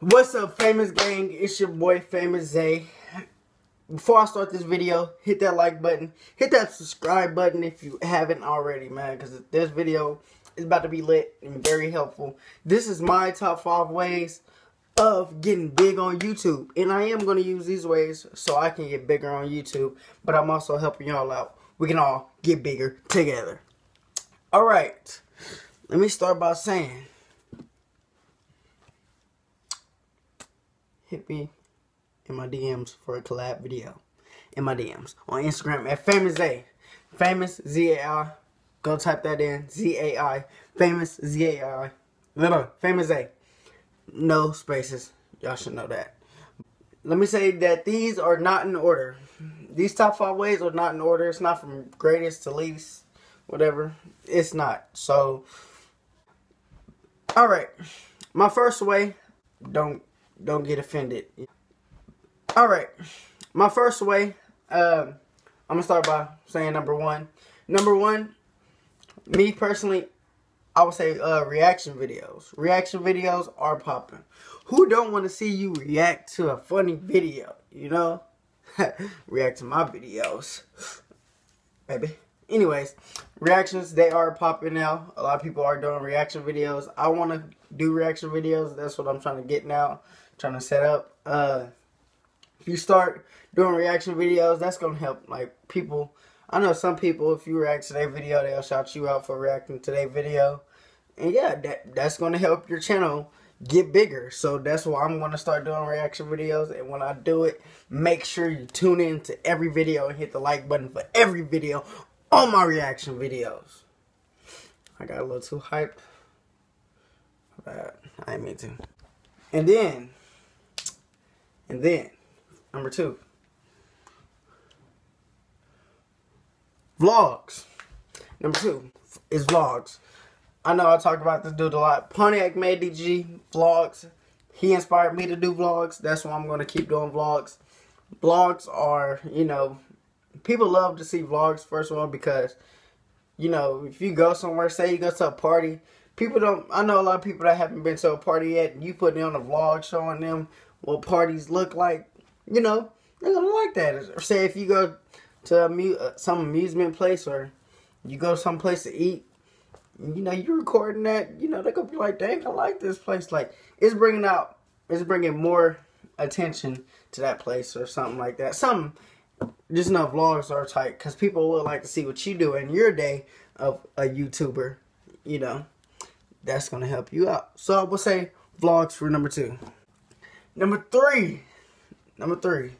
What's up, famous gang? It's your boy, Famous Zai. Before I start this video, hit that like button, hit that subscribe button if you haven't already, man, because this video is about to be lit and very helpful. This is my top five ways of getting big on YouTube, and I am going to use these ways so I can get bigger on YouTube, but I'm also helping y'all out. We can all get bigger together. All right, let me start by saying hit me in my DMs for a collab video. In my DMs on Instagram at famous A, famous Z A I. Go type that in Z A I, famous Z A I. No, no, famous A. No spaces. Y'all should know that. Let me say that these are not in order. These top five ways are not in order. It's not from greatest to least, whatever. It's not. So, all right. My first way. Don't don't get offended. All right, my first way. Um, I'm gonna start by saying number one. Number one, me personally, I would say uh, reaction videos. Reaction videos are popping. Who don't want to see you react to a funny video? You know, react to my videos, baby. Anyways, reactions they are popping now. A lot of people are doing reaction videos. I want to do reaction videos. That's what I'm trying to get now. trying to set up. Uh, if you start doing reaction videos, that's gonna help. Like people, I know some people. If you react to their video, they'll shout you out for reacting to their video, and yeah, that that's gonna help your channel get bigger. So that's why I'm gonna start doing reaction videos. And when I do it, make sure you tune in to every video and hit the like button for every video on my reaction videos. I got a little too hyped. But I didn't mean to. And then, and then, number two, vlogs. Number two is vlogs. I know I talk about this dude a lot. Pontiac made DDG vlogs. He inspired me to do vlogs. That's why I'm going to keep doing vlogs. Vlogs are, you know, people love to see vlogs, first of all, because, you know, if you go somewhere, say you go to a party, people don't, I know a lot of people that haven't been to a party yet, you put on a vlog showing them what parties look like, you know, they're going to like that. Or say if you go to amu- uh, some amusement place or you go someplace to eat, you know, you're recording that, you know, they're going to be like, dang, I like this place. Like, it's bringing out, it's bringing more attention to that place or something like that. Some, just know vlogs are tight because people would like to see what you do in your day of a YouTuber, you know. That's going to help you out. So I would say vlogs for number two. Number three. Number three.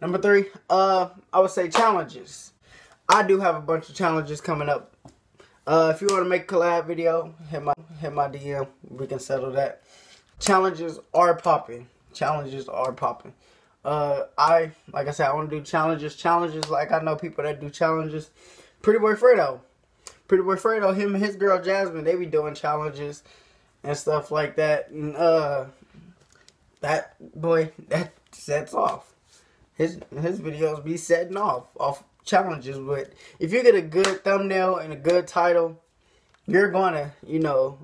Number three, uh, I would say challenges. I do have a bunch of challenges coming up. Uh, if you want to make a collab video, hit my hit my DM. We can settle that. Challenges are popping. Challenges are popping. Uh, I like I said, I want to do challenges. Challenges like I know people that do challenges. Pretty Boy Fredo, Pretty Boy Fredo, him and his girl Jasmine, they be doing challenges and stuff like that. And uh, that boy, that sets off. His his videos be setting off off challenges. But if you get a good thumbnail and a good title, you're gonna, you know,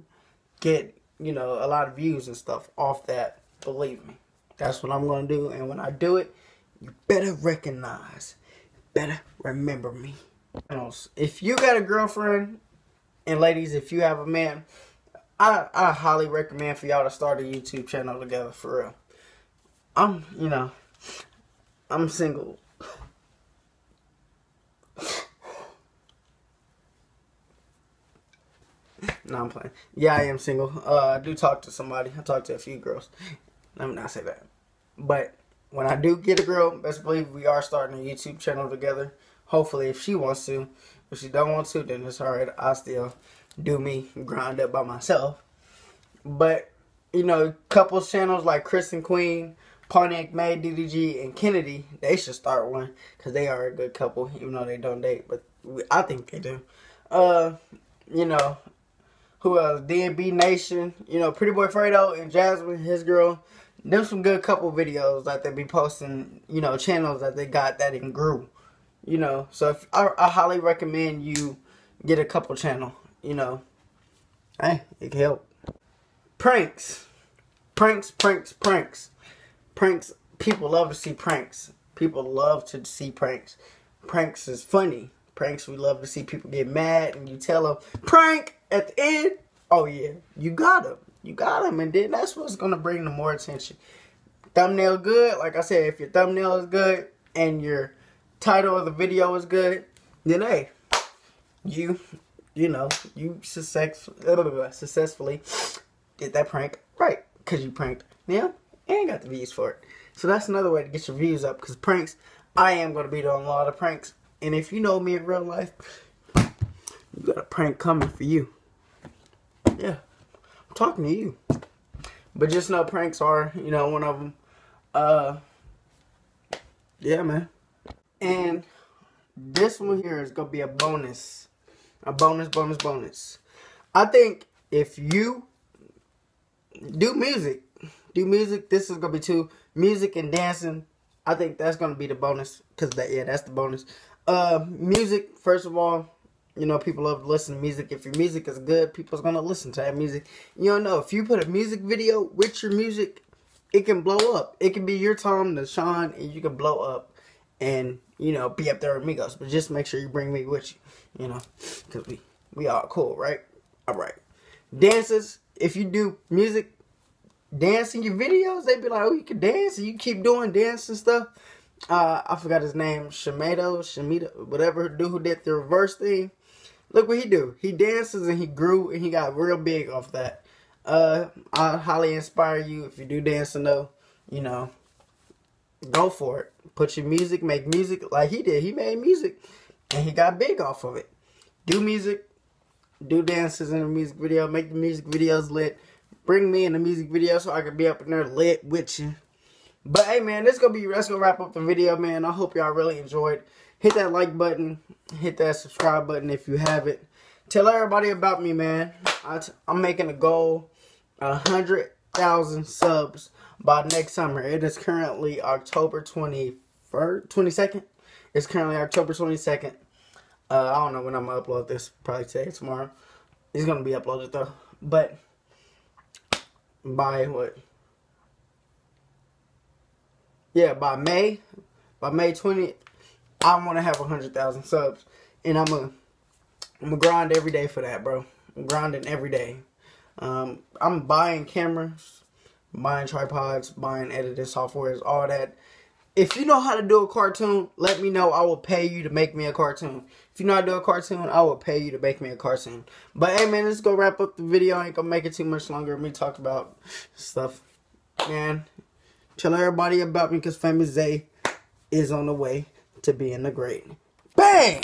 get you know a lot of views and stuff off that. Believe me, that's what I'm gonna do. And when I do it, you better recognize, better remember me. If you got a girlfriend, and ladies, if you have a man, I I highly recommend for y'all to start a YouTube channel together for real. I'm you know I'm single. no, I'm playing. Yeah, I am single. Uh, I do talk to somebody. I talk to a few girls. Let me not say that. But when I do get a girl, best believe we are starting a YouTube channel together. Hopefully, if she wants to. If she don't want to, then it's alright. I still do me grind up by myself. But you know, couples channels like Chris and Queen, Pontiac Made, DDG, and Kennedy, they should start one because they are a good couple, even though they don't date. But I think they do. Uh, you know, who else? DNB Nation. You know, Pretty Boy Fredo and Jasmine, his girl. them some good couple videos that they be posting, you know, channels that they got that in grew. You know, so if I, I highly recommend you get a couple channel, you know. Hey, it can help. Pranks. Pranks, pranks, pranks. Pranks, people love to see pranks. People love to see pranks. Pranks is funny. Pranks, we love to see people get mad and you tell them, prank at the end. Oh, yeah, you got them. You got them. And then that's what's going to bring the more attention. Thumbnail good. Like I said, if your thumbnail is good and your title of the video is good, then hey, you, you know, you success, uh, successfully did that prank right. Because you pranked them and got the views for it. So that's another way to get your views up. Because pranks, I am going to be doing a lot of pranks. And if you know me in real life, you got a prank coming for you. Yeah, I'm talking to you. But just know pranks are, you know, one of them. Uh, yeah, man. And this one here is going to be a bonus. A bonus, bonus, bonus. I think if you do music, do music, this is to be two. Music and dancing, I think that's to be the bonus. Because, that yeah, that's the bonus. Uh, music, first of all, you know, people love to listen to music. If your music is good, people's gonna listen to that music. You don't know if you put a music video with your music, it can blow up. It can be your time to shine, and you can blow up, and you know, be up there with. But just make sure you bring me with you. You know, because we we all cool, right? All right. Dances. If you do music, dance in your videos, they'd be like, oh, you can dance, and you keep doing dance and stuff uh, I forgot his name, Shamato, Shamita, whatever dude who did the reverse thing. Look what he do. He dances and he grew and he got real big off that. Uh, I highly inspire you if you do dancing though. You know, go for it. Put your music, make music like he did. He made music and he got big off of it. Do music, do dances in a music video, make the music videos lit. Bring me in the music video so I can be up in there lit with you. But hey man, this gonna be that's gonna wrap up the video, man. I hope y'all really enjoyed. Hit that like button, hit that subscribe button if you haven't. Tell everybody about me, man. I am making a goal, a hundred thousand subs by next summer. It is currently October twenty first, twenty second. It's currently October twenty second. Uh, I don't know when I'm gonna upload this. Probably today, tomorrow. It's gonna be uploaded though. But by what? yeah, by May, by May 20th, I want to have 100,000 subs. And I'm going I'm to grind every day for that, bro. I'm grinding every day. Um, I'm buying cameras, buying tripods, buying editing softwares, all that. If you know how to do a cartoon, let me know. I will pay you to make me a cartoon. If you know how to do a cartoon, I will pay you to make me a cartoon. But hey, man, let's go wrap up the video. I ain't gonna make it too much longer. Me talk about stuff, man. Tell everybody about me because Famous Zai is on the way to being the great. Bang!